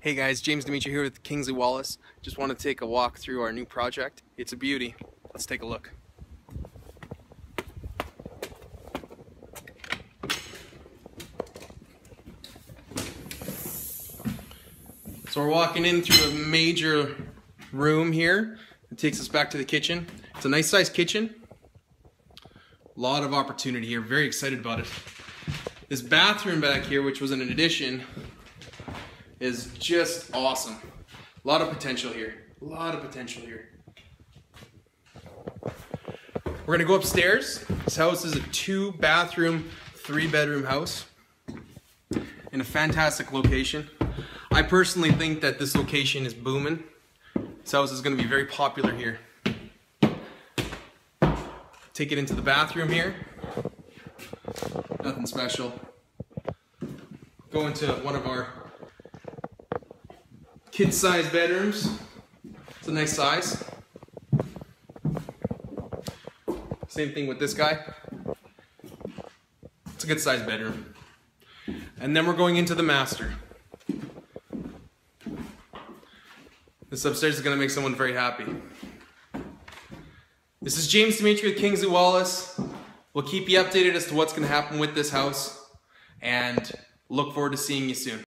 Hey guys, James Dmytriw here with Kingsley Wallace. Just want to take a walk through our new project. It's a beauty. Let's take a look. So we're walking in through a major room here. It takes us back to the kitchen. It's a nice sized kitchen. A lot of opportunity here. Very excited about it. This bathroom back here, which was an addition, is just awesome. A lot of potential here. A lot of potential here. We're gonna go upstairs. This house is a two bathroom, three bedroom house in a fantastic location. I personally think that this location is booming. This house is gonna be very popular here. Take it into the bathroom here. Nothing special. Go into one of our kid-sized bedrooms. It's a nice size. Same thing with this guy. It's a good sized bedroom. And then we're going into the master. This upstairs is gonna make someone very happy. This is James Dmytriw with Kingsley Wallace. We'll keep you updated as to what's gonna happen with this house and look forward to seeing you soon.